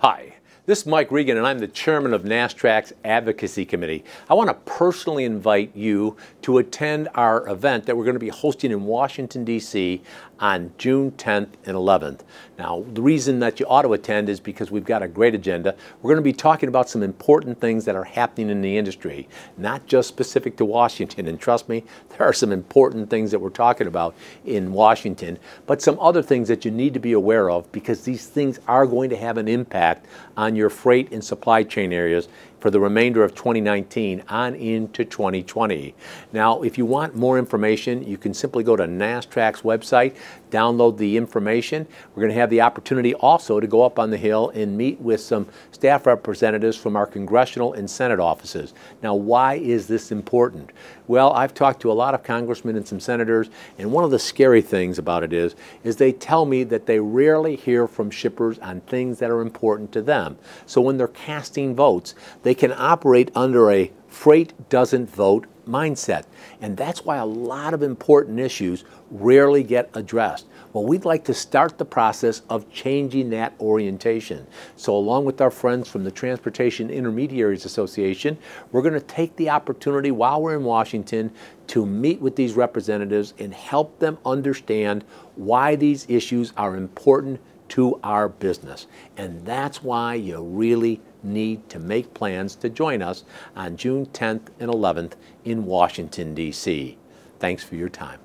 Hi, this is Mike Regan, and I'm the chairman of NASSTRAC's Advocacy Committee. I want to personally invite you to attend our event that we're going to be hosting in Washington, D.C. on June 10th and 11th. Now, the reason that you ought to attend is because we've got a great agenda. We're going to be talking about some important things that are happening in the industry, not just specific to Washington. And trust me, there are some important things that we're talking about in Washington, but some other things that you need to be aware of because these things are going to have an impact on your freight and supply chain areas for the remainder of 2019 on into 2020. Now, if you want more information, you can simply go to NASSTRAC's website, download the information. We're going to have the opportunity also to go up on the Hill and meet with some staff representatives from our congressional and Senate offices. Now, why is this important? Well, I've talked to a lot of congressmen and some senators, and one of the scary things about it is, is they tell me that they rarely hear from shippers on things that are important to them. So when they're casting votes, they can operate under a freight doesn't vote mindset. And that's why a lot of important issues rarely get addressed. Well, we'd like to start the process of changing that orientation. So along with our friends from the Transportation Intermediaries Association, we're going to take the opportunity while we're in Washington to meet with these representatives and help them understand why these issues are important to our business. And that's why you really need to make plans to join us on June 10th and 11th in Washington, D.C. Thanks for your time.